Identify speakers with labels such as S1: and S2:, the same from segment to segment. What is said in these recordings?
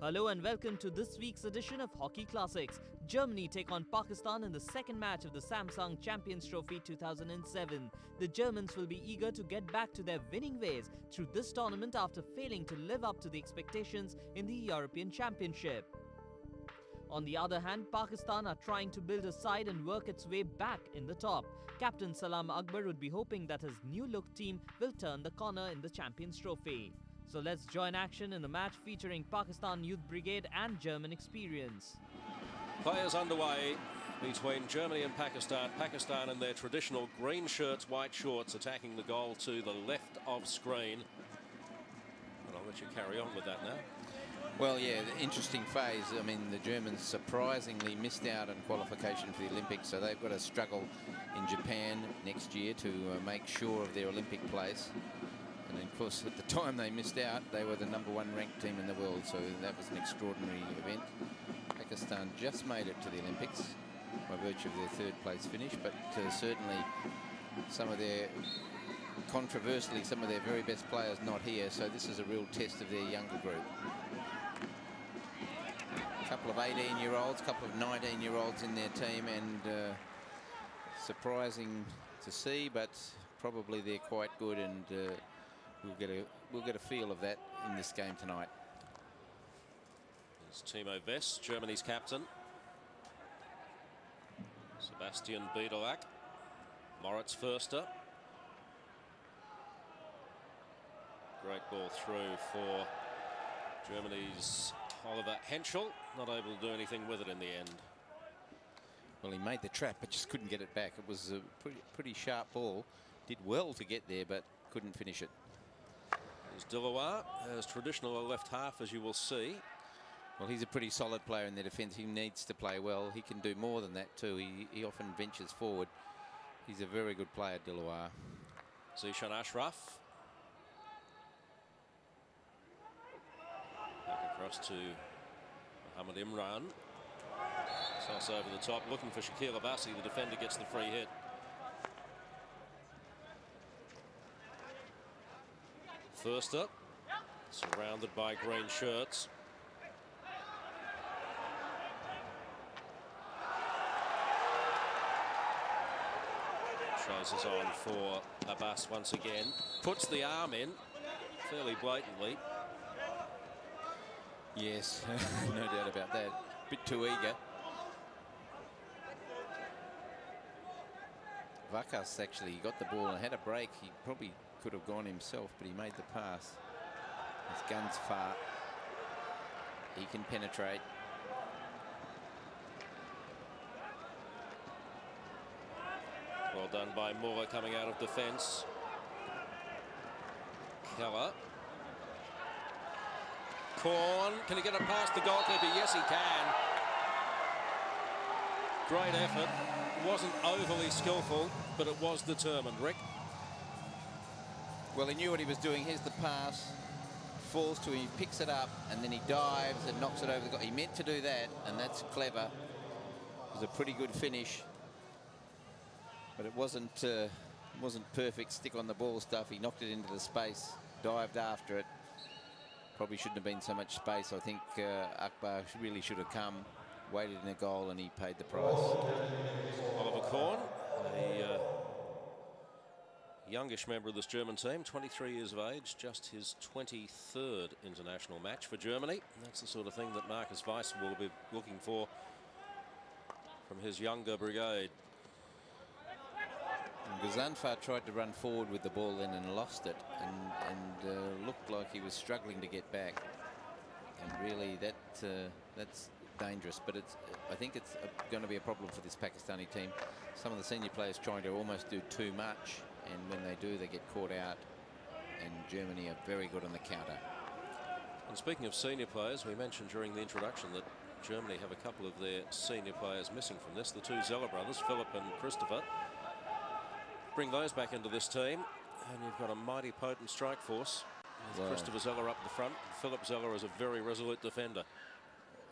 S1: Hello and welcome to this week's edition of Hockey Classics. Germany take on Pakistan in the second match of the Samsung Champions Trophy 2007. The Germans will be eager to get back to their winning ways through this tournament after failing to live up to the expectations in the European Championship. On the other hand, Pakistan are trying to build a side and work its way back in the top. Captain Salman Akbar would be hoping that his new look team will turn the corner in the Champions Trophy. So let's join action in the match featuring Pakistan Youth Brigade and German experience.
S2: Players underway between Germany and Pakistan. Pakistan in their traditional green shirts, white shorts, attacking the goal to the left of screen. And I'll let you carry on with that now.
S3: Well, yeah, the interesting phase. I mean, the Germans surprisingly missed out on qualification for the Olympics, so they've got to struggle in Japan next year to uh, make sure of their Olympic place. Course, at the time they missed out, they were the number one ranked team in the world, so that was an extraordinary event. Pakistan just made it to the Olympics by virtue of their third place finish, but uh, certainly some of their, controversially, some of their very best players not here, so this is a real test of their younger group. A couple of 18-year-olds, a couple of 19-year-olds in their team, and uh, surprising to see, but probably they're quite good and uh, we'll get a we'll get a feel of that in this game tonight.
S2: It's Timo Wess, Germany's captain. Sebastian Biederlack, Moritz Fürste. Great ball through for Germany's Oliver Hentschel. Not able to do anything with it in the end.
S3: Well, he made the trap, but just couldn't get it back. It was a pretty, pretty sharp ball. Did well to get there, but couldn't finish it.
S2: There's Dilawar as traditional a left half, as you will see.
S3: Well, he's a pretty solid player in the defence. He needs to play well. He can do more than that too. He, he often ventures forward. He's a very good player, Dilawar.
S2: Zeeshan Ashraf. Back across to Mohamed Imran. Toss over the top, looking for Shakil Abbasi. The defender gets the free hit. Fürste, surrounded by green shirts. Shows on for Abbas once again. Puts the arm in fairly blatantly.
S3: Yes, no doubt about that. Bit too eager. Waqas actually got the ball and had a break. He probably could have gone himself, but he made the pass. His gun's far. He can penetrate.
S2: Well done by Moore coming out of defence. Keller. Korn, can he get it past the goalkeeper? Yes, he can. Great effort. Wasn't overly skillful, but it was determined. Rick?
S3: Well, he knew what he was doing. Here's the pass. Falls to him, he picks it up, and then he dives and knocks it over the goal. He meant to do that, and that's clever. It was a pretty good finish. But it wasn't uh, wasn't perfect stick on the ball stuff. He knocked it into the space, dived after it. Probably shouldn't have been so much space. I think uh, Akbar really should have come, waited in a goal, and he paid the price.
S2: Oliver Korn, youngish member of this German team, 23 years of age, just his 23rd international match for Germany. That's the sort of thing that Marcus Weise will be looking for from his younger brigade.
S3: Ghazanfar tried to run forward with the ball then and lost it and, and uh, looked like he was struggling to get back. And really that uh, that's dangerous, but it's I think it's going to be a problem for this Pakistani team. Some of the senior players trying to almost do too much and when they do, they get caught out. And Germany are very good on the counter.
S2: And speaking of senior players, we mentioned during the introduction that Germany have a couple of their senior players missing from this. The two Zeller brothers, Philip and Christopher. Bring those back into this team, and you've got a mighty potent strike force. With Christopher Zeller up the front. Philip Zeller is a very resolute defender.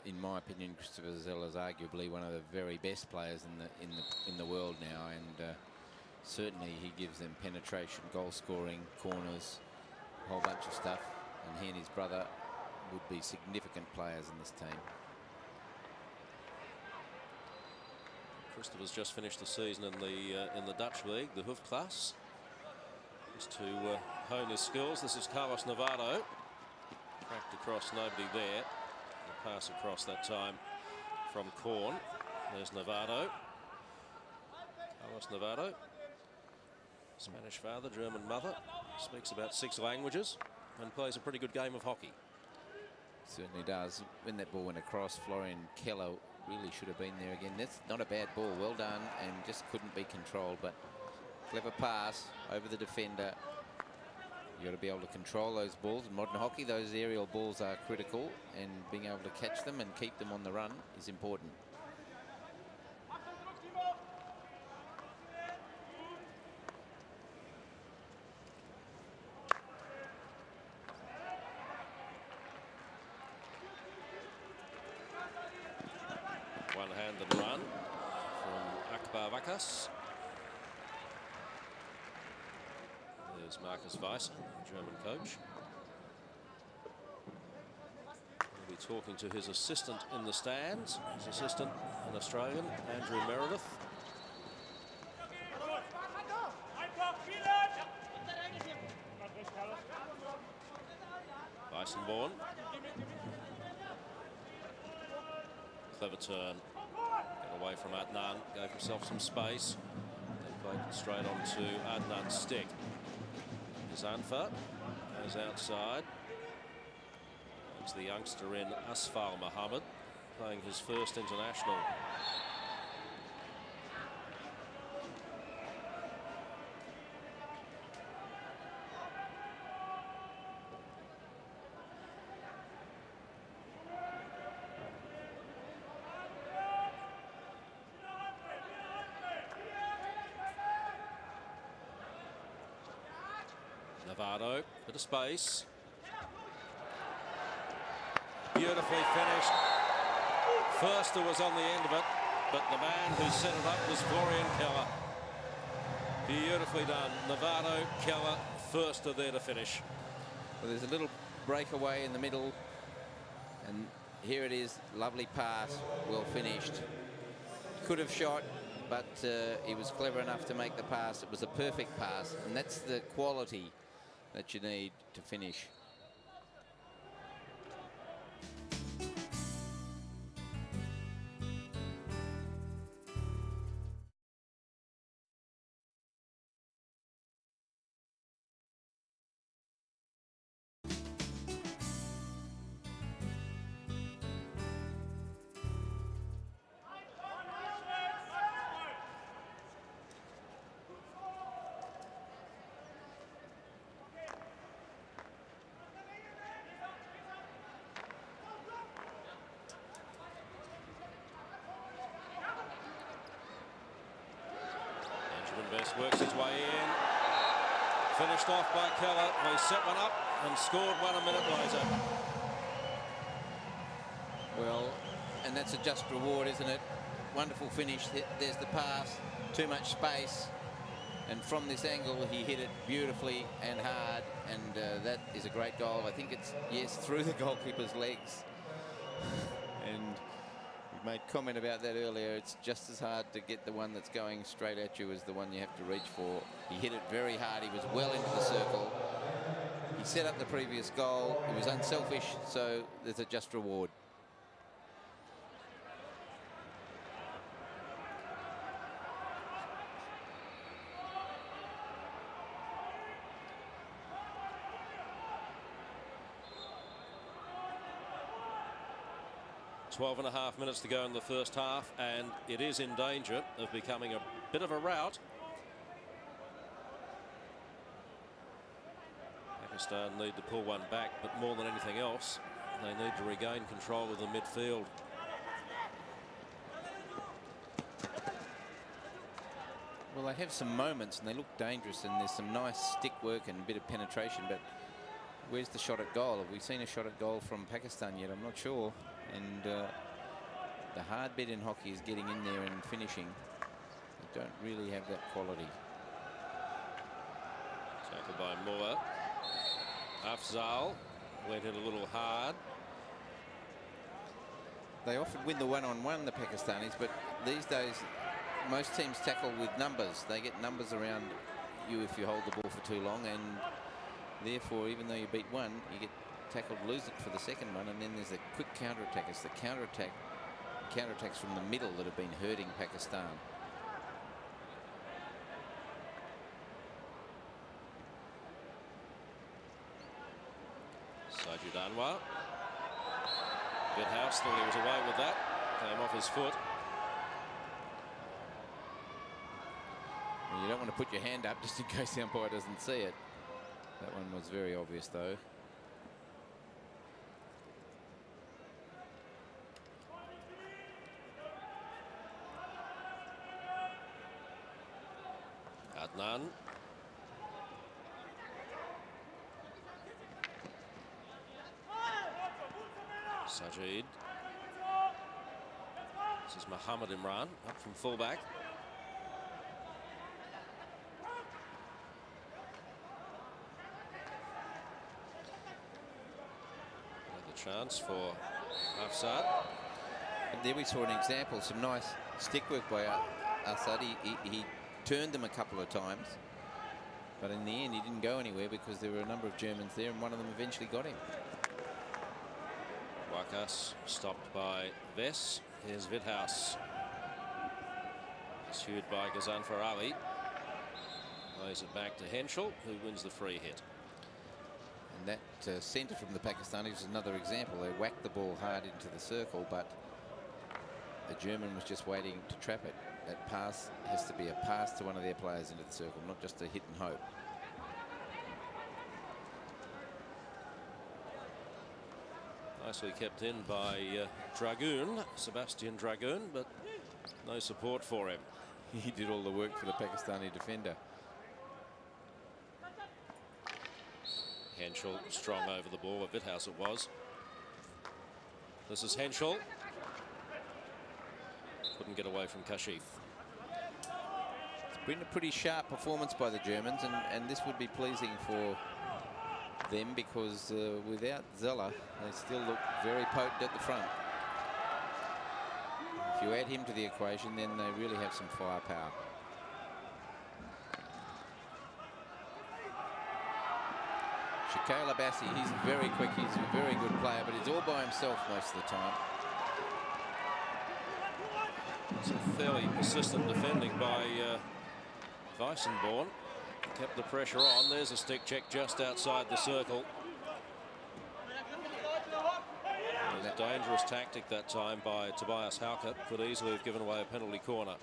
S3: In my opinion, Christopher Zeller is arguably one of the very best players in the in the in the world now, and. Uh, certainly he gives them penetration, goal scoring, corners, a whole bunch of stuff. And he and his brother would be significant players in this team.
S2: Christopher's just finished the season in the uh, in the Dutch league, the Hoofdklasse. Just to uh, hone his skills. This is Carlos Nevado. Cracked across, nobody there. The pass across that time from Korn. There's Nevado. Carlos Nevado. Spanish father, German mother. Speaks about six languages and plays a pretty good game of hockey.
S3: Certainly does. When that ball went across, Florian Keller really should have been there again. That's not a bad ball. Well done and just couldn't be controlled. But clever pass over the defender. You've got to be able to control those balls. In modern hockey, those aerial balls are critical and being able to catch them and keep them on the run is important.
S2: One-handed run Waqas. There's Marcus Weise, German coach. He'll be talking to his assistant in the stands. His assistant, an Australian, Andrew Meredith. Weissenborn. Clever turn. From Adnan. Gave himself some space. Then played straight onto Adnan's stick. Zanfa goes outside. It's the youngster in Asfal Mohammed playing his first international. Of space. Beautifully finished. Fürste was on the end of it, but the man who set it up was Florian Keller. Beautifully done. Nevado, Keller, Fürste there to finish.
S3: Well, there's a little breakaway in the middle, and here it is. Lovely pass, well finished. Could have shot, but uh, he was clever enough to make the pass. It was a perfect pass, and that's the quality that you need to finish.
S2: Best works his way in. Finished off by Keller. They set one up and scored one a minute later.
S3: Well, and that's a just reward, isn't it? Wonderful finish. There's the pass, too much space. And from this angle, he hit it beautifully and hard. And uh, that is a great goal. I think it's, yes, through the goalkeeper's legs. And we made comment about that earlier. It's just as hard to get the one that's going straight at you as the one you have to reach for. He hit it very hard. He was well into the circle. He set up the previous goal. He was unselfish, so there's a just reward.
S2: Twelve and a half minutes to go in the first half, and it is in danger of becoming a bit of a rout. Pakistan need to pull one back, but more than anything else, they need to regain control of the midfield.
S3: Well, they have some moments and they look dangerous and there's some nice stick work and a bit of penetration, but where's the shot at goal? Have we seen a shot at goal from Pakistan yet? I'm not sure. And uh, the hard bit in hockey is getting in there and finishing. They don't really have that quality.
S2: Tackled by Moore. Afzal went in a little hard.
S3: they often win the one-on-one, -on -one, the Pakistanis, but these days most teams tackle with numbers. They get numbers around you if you hold the ball for too long, and therefore, even though you beat one, you get tackled, lose it for the second one, and then there's a quick counter-attack. It's the counter-attack, counter-attacks from the middle that have been hurting Pakistan.
S2: Sajid Anwar. House thought he was away with that. Came off his foot.
S3: You don't want to put your hand up just in case the umpire doesn't see it. That one was very obvious, though.
S2: Sajid. This is Muhammad Imran up from fullback. The chance for Afsad.
S3: And there we saw an example, some nice stick work by Assad. He, he, he, turned them a couple of times, but in the end he didn't go anywhere because there were a number of Germans there and one of them eventually got him.
S2: Waqas stopped by Wess. Here's Witthaus. Pursued by Ghazanfar Ali. Lays it back to Hentschel, who wins the free hit.
S3: And that uh, centre from the Pakistanis is another example. They whacked the ball hard into the circle, but the German was just waiting to trap it. That pass has to be a pass to one of their players into the circle, not just a hit and hope.
S2: Nicely kept in by uh, Draguhn, Sebastian Draguhn, but no support for him.
S3: He did all the work for the Pakistani defender.
S2: Hentschel strong over the ball, a bit house it was. This is Hentschel. Couldn't get away from Kashif.
S3: It's been a pretty sharp performance by the Germans, and, and this would be pleasing for them because uh, without Zeller, they still look very potent at the front. If you add him to the equation, then they really have some firepower. Shakeel Abbasi, he's very quick, he's a very good player, but he's all by himself most of the time.
S2: Some fairly persistent defending by uh, Weissenborn. Kept the pressure on. There's a stick check just outside the circle. It was a dangerous tactic that time by Tobias Halkett. Could easily have given away a penalty corner.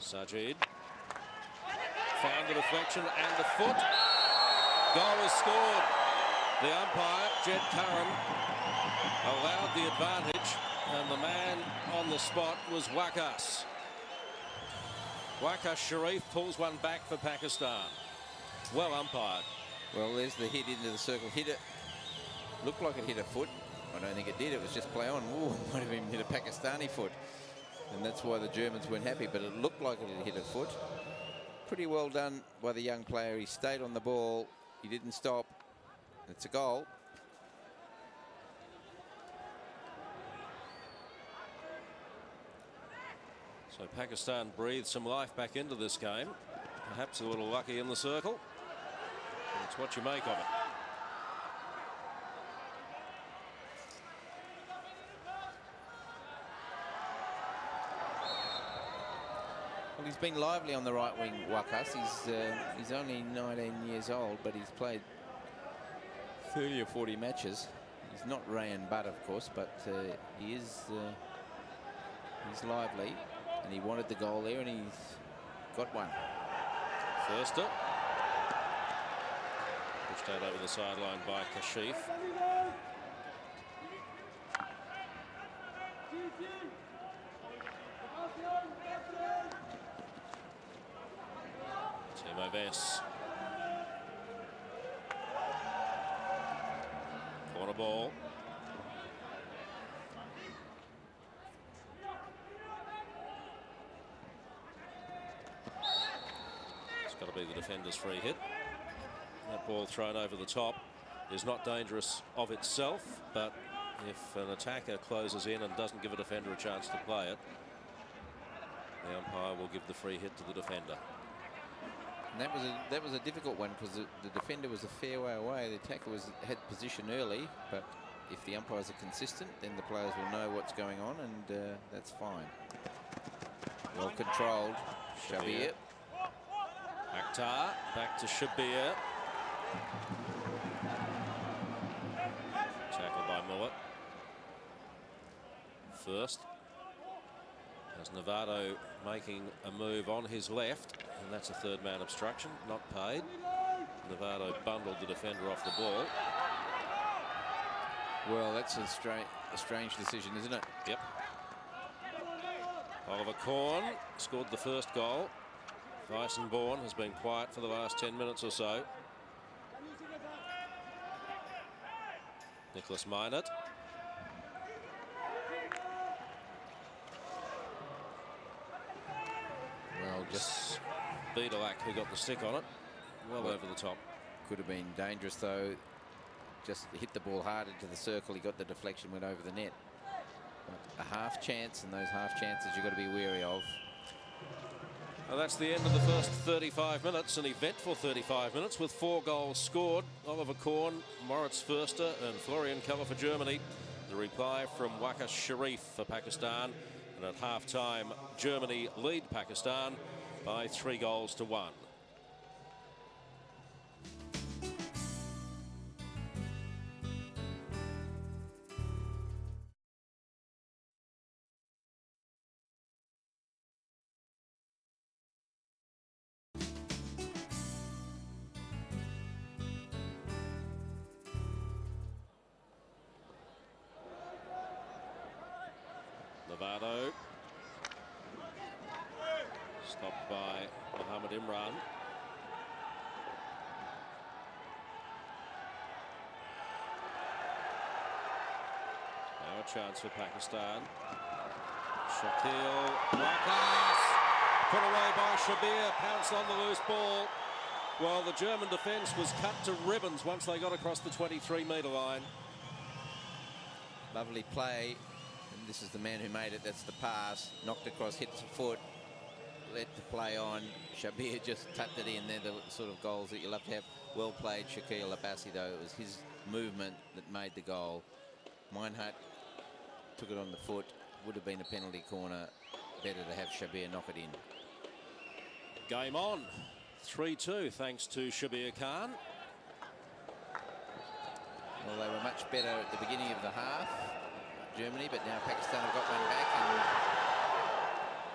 S2: Sajid. Found the deflection and the foot. Goal is scored. The umpire, Jed Curran, allowed the advantage and the man on the spot was Waqas. Waqas Sharif pulls one back for Pakistan. Well umpired.
S3: Well, there's the hit into the circle. Hit it. Looked like it hit a foot. I don't think it did. It was just play on. Ooh, might have even hit a Pakistani foot. And that's why the Germans weren't happy. But it looked like it had hit a foot. Pretty well done by the young player. He stayed on the ball. He didn't stop. It's a goal.
S2: So Pakistan breathed some life back into this game. Perhaps a little lucky in the circle. It's what you make of it.
S3: Well, he's been lively on the right wing, Waqas. He's uh, he's only 19 years old, but he's played 30 or 40 matches. He's not Rehan Butt, of course, but uh, he is uh, he's lively. And he wanted the goal there, and he's got one.
S2: First up. Pushed out over the sideline by Kashif. Timo Wess. Corner ball. Be the defender's free hit. That ball thrown over the top is not dangerous of itself, but if an attacker closes in and doesn't give a defender a chance to play it, the umpire will give the free hit to the defender.
S3: And that was a that was a difficult one because the, the, defender was a fair way away. The attacker was had position early, but if the umpires are consistent, then the players will know what's going on, and uh, that's fine. Well controlled, Shabir.
S2: Akhtar back to Shabir. Tackled by Mullet. First. As Nevado making a move on his left, and that's a third man obstruction, not paid. Nevado bundled the defender off the ball.
S3: Well, that's a, stra a strange decision, isn't it?
S2: Yep. Oliver Korn scored the first goal. Weissenborn has been quiet for the last 10 minutes or so. Nicholas Minert.
S3: Well, just
S2: Biederlack who got the stick on it. Well, well over the top.
S3: Could have been dangerous though. Just hit the ball hard into the circle. He got the deflection, went over the net. But a half chance, and those half chances you've got to be wary of.
S2: Well, that's the end of the first 35 minutes, an eventful 35 minutes with four goals scored. Oliver Korn, Moritz Fürste and Florian Keller for Germany. The reply from Waqar Sharif for Pakistan. And at half-time, Germany lead Pakistan by three goals to one. Chance for Pakistan. Shakil Waqas put away by Shabir, pounced on the loose ball. Well, the German defence was cut to ribbons once they got across the 23-metre line.
S3: Lovely play. This is the man who made it. That's the pass. Knocked across, hit the foot. Let the play on. Shabir just tapped it in. They're the sort of goals that you love to have. Well played, Shakil Abbasi, though. It was his movement that made the goal. Meinhardt took it on the foot. Would have been a penalty corner. Better to have Shabir knock it in.
S2: Game on. 3-2 thanks to Shabir Khan.
S3: Well, they were much better at the beginning of the half, Germany, but now Pakistan have got one back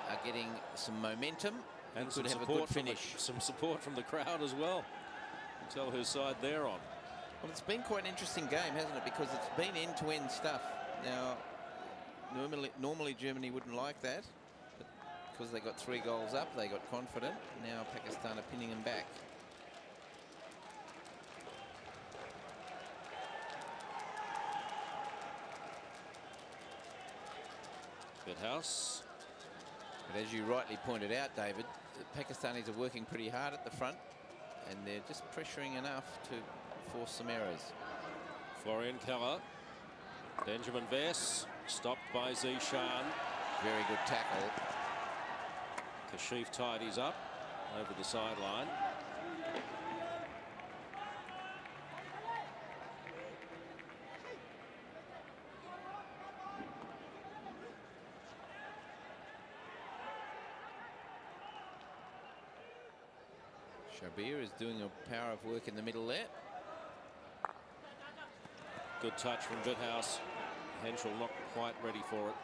S3: and are getting some momentum.
S2: And a good finish. The, some support from the crowd as well. tell whose side they're on.
S3: Well, it's been quite an interesting game, hasn't it? Because it's been end-to-end -end stuff. Now, Normally, normally Germany wouldn't like that, but because they got three goals up, they got confident. Now Pakistan are pinning them back.
S2: House.
S3: But as you rightly pointed out, David, the Pakistanis are working pretty hard at the front, and they're just pressuring enough to force some errors.
S2: Florian Keller, Benjamin Wess, Stopped by Zishan.
S3: Very good tackle.
S2: Kashif tidies up over the sideline.
S3: Shabir is doing a power of work in the middle there.
S2: Good touch from Witthaus. Hentschel not quite ready for it.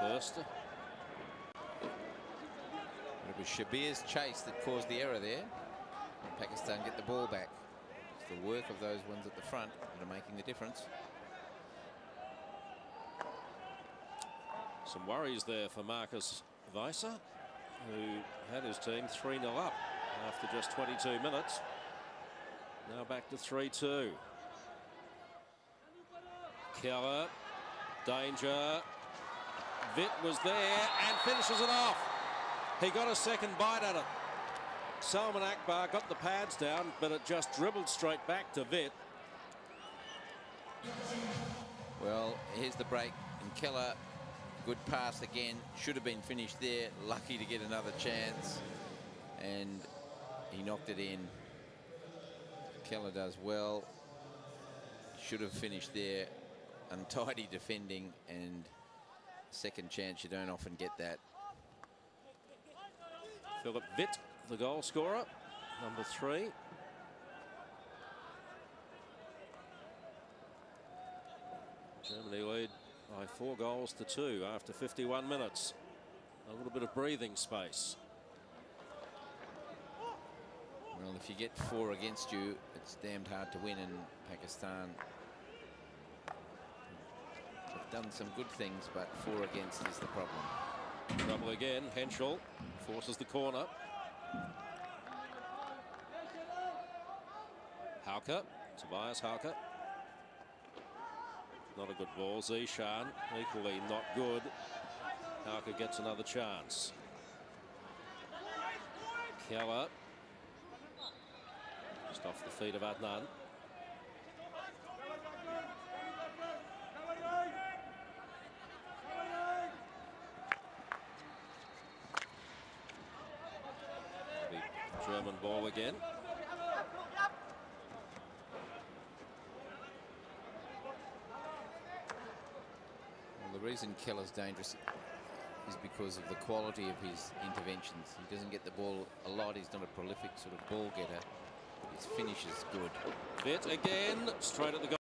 S2: First.
S3: It was Shabir's chase that caused the error there. Pakistan get the ball back. The work of those ones at the front that are making the difference.
S2: Some worries there for Marcus Weise, who had his team 3-0 up after just 22 minutes. Now back to 3-2. Keller, danger. Vitt was there and finishes it off. He got a second bite at it. Salman Akbar got the pads down, but it just dribbled straight back to Vitt.
S3: Well, here's the break. And Keller, good pass again. Should have been finished there. Lucky to get another chance. And he knocked it in. Keller does well. Should have finished there. Untidy defending and second chance. You don't often get that.
S2: Philip Vitt, the goal scorer, number three. Germany lead by four goals to two after 51 minutes. A little bit of breathing space.
S3: Well, if you get four against you, it's damned hard to win, in Pakistan They've done some good things, but four against is the problem.
S2: Trouble again. Hentschel forces the corner. Hauke, Tobias Hauke. Not a good ball. Zishan, equally not good. Hauke gets another chance. Keller. Just off the feet of Adnan. German ball again.
S3: Reason Keller's dangerous is because of the quality of his interventions. He doesn't get the ball a lot. He's not a prolific sort of ball getter. His finish is good.
S2: Vitt again, straight at the goal.